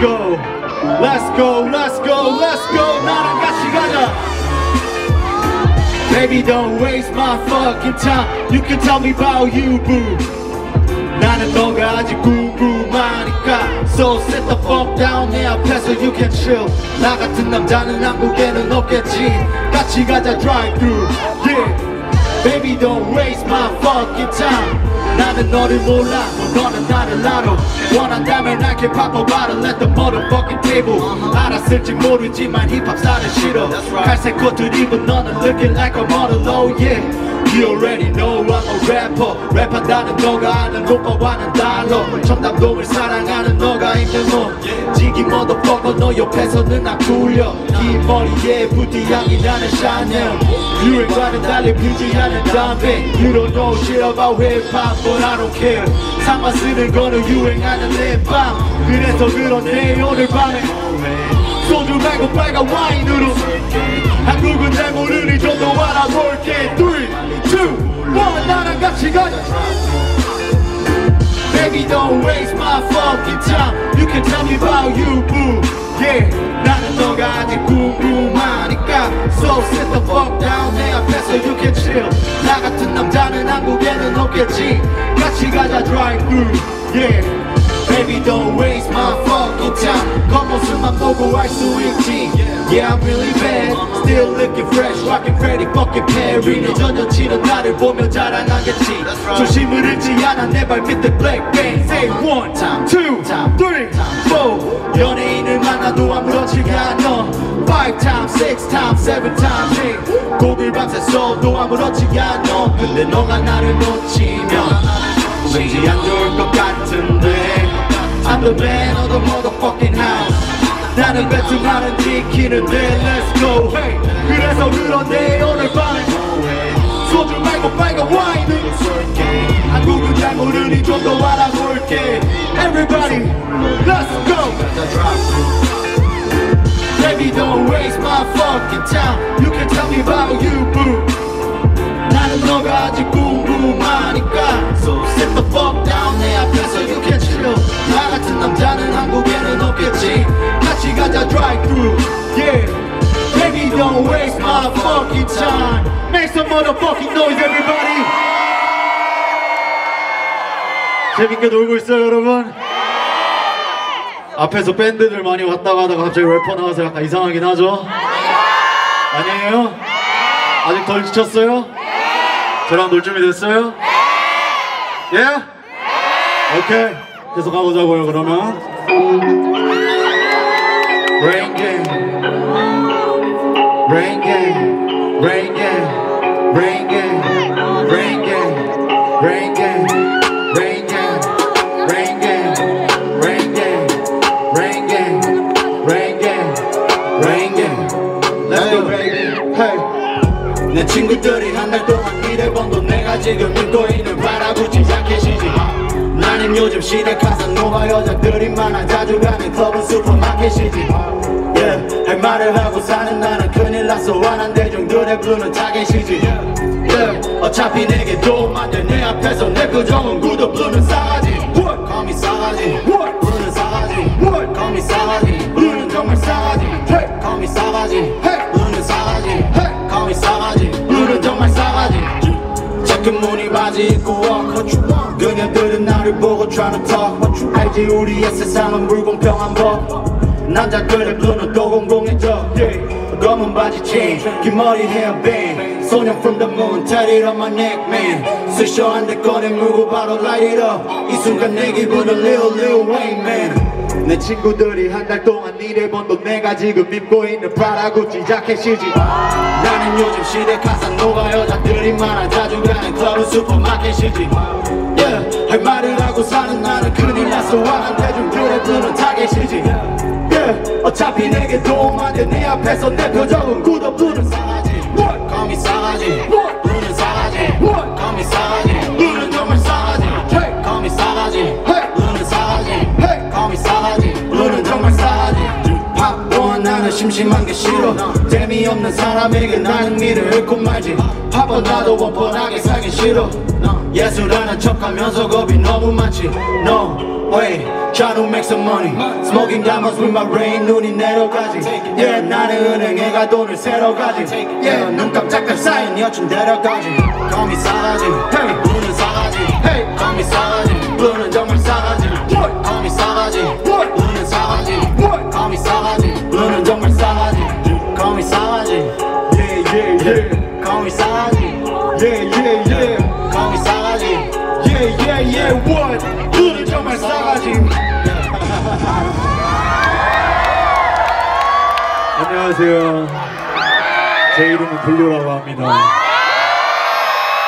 go Let's go Let's go Let's go 나랑 같이 가자 Baby don't waste my fucking time You can tell me about you boo 나는 너가 아직 궁금하니까 So sit the fuck down 내 앞에서 you can chill 나 같은 남자는 한국에는 없겠지 같이 가자 drive through Yeah Baby don't waste my fucking time 나는 너를 몰라 너는 나를 알아 원한다면 I can pop a bottle at the motherfucking table 알았을지 모르지만 힙합 스타일은 싫어 갈색 코트 입은 너는 looking like a model oh yeah You already know I'm a rapper. 랩한다는 너가 아는 오빠와는 달러. 청담동을 사랑하는 너가 있는 뭐 지기 motherfucker 너 옆에서는 나 굴려. 긴 머리에 부티향이 나는 샤넬 유행과는 달리 피지 않은 담배. You don't know shit about hip hop but I don't care. 상관 쓰는 거는 유행하는 랩밤 그래서 그런데 오늘 밤에. 소주 말고 빨간 와인으로 한국은 잘 모르니 좀 더 알아볼게 3, 2, 1 나랑 같이 가자 Baby don't waste my fucking time You can tell me about you boo Yeah 나는 너가 아직 궁금하니까 So sit the fuck down 내 앞에서 you can chill 나 같은 남자는 한국에는 없겠지 같이 가자 drive through Yeah Baby don't waste my fucking time 겉모습만 보고 알 수 있지 Yeah I'm really bad Still looking fresh Rockin' Freddie fucking Perry 내전 여친은 나를 보며 자랑하겠지 조심을 잃지 않아 내 발밑에 black bang Say one time two time three four 연예인을 만나도 아무렇지가 않아 Five times six times seven times eight 곡을 밤새 써도 아무렇지가 않아 근데 너가 나를 놓치면 왠지 안 좋을 것 같은데 I'm the man of the 나는 배트만은 지키는데 Let's go hey 그래서 그런데 오늘 밤에 소주 말고 빨간 와인을 한국은 잘 모르니 좀 더 알아볼게 Everybody Let's go Baby don't waste my fucking time You can tell me about you boo 나는 너가 아직 waste my fucking time Make some motherfucking noise everybody 재밌게 놀고 있어요 여러분? 앞에서 밴드들 많이 왔다 가다가 갑자기 래퍼 나와서 약간 이상하긴 하죠? 아니에요? 아직 덜 지쳤어요? 저랑 놀 준비 됐어요? 예? 오케이 계속 가보자고요 그러면 Rain game Rain game Rain game Rain game Rain game Rain game Rain game Rain game Rain game Rain game Rain game Rain game Let's go baby Hey 내 친구들이 한 달 동안 일해본도 내가 지금 입고 있는 요즘 시대 카사노바 여자들이 많아 자주 가는 클럽은 슈퍼마켓이지. yeah, 할 말을 하고 사는 나는 큰일 났어 완전 대중들의 BLOO는 타겟이지. yeah, 어차피 내게 도움 안돼 내 앞에서 내 표정은 굳어 BLOO는 싸가지. What? Call me 싸가지. What? 부르는 싸가지. What? Call me 싸가지. 부르는 정말 싸가지. hey. Call me 싸가지. hey. 부르는 싸가지. hey. Call me 싸가지. 부르는 정말 싸가지. 체크 무늬 바지 입고 walk 그녀들은 나를 보고 tryna talk. 알지? 우리의 세상은 불공평한 법. 남자들의 눈은 또 공공해져. 검은 바지 chain 긴 머리 헤어밴 소년 from the moon tatted on my neck man 스셔 한대 꺼내 물고 바로 light it up. 이 순간 내 기분은 Lil Lil Wayne man. 내 친구들이 한 달 동안 일해본도 내가 지금 입고 있는 프라다 구찌 자켓이지. 나는 요즘 시대 카사노바 여자들이 많아 자주 가는 클럽은 슈퍼마켓이지. 할 말을 하고 사는 나는 큰일 났어 완전 대중들의 BLOO는 타겟이지. Yeah. 어차피 내게 도움 안돼 내 앞에서 내 표정은 굳어 BLOO는 싸가지. What? Call me 싸가지. What? BLOO는 싸가지. What? Call me 싸가지. BLOO는 정말 hey. BLOO는 싸가지. Hey. Call me 싸가지. BLOO는 정말 팝원 나는 심심한 게 싫어. 재미없는 사람에게 나는 미를 잃고 말지. 화번나도 뻔뻔하게 살기 싫어 예술하는 척하면서 겁이 너무 많지 No way Try to make some money Smoking diamonds with my brain 눈이 내려가지 Yeah 나는 은행에 가 돈을 새러 가지 Yeah 눈 깜짝할 사이 여친 데려가지 me 싸가지 Hey 눈은 싸가지 Hey me 싸가지 눈은 정말 싸가지 Call me 싸가지 눈은 싸가지 Call me 싸가지 눈은 정말 싸가지 me 싸가지 Yeah yeah yeah me 싸가지 what 눈은 정말 싸가지 안녕하세요. 제 이름은 블루라고 합니다.